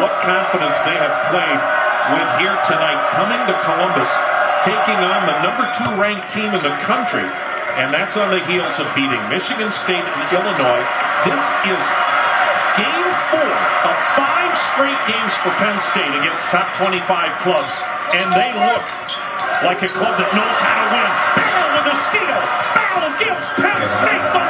what confidence they have played with here tonight, coming to Columbus, taking on the number two ranked team in the country, and that's on the heels of beating Michigan State and Illinois. This is game four of five straight games for Penn State against top 25 clubs, and they look like a club that knows how to win. Battle with a steal. battle gives Penn State the.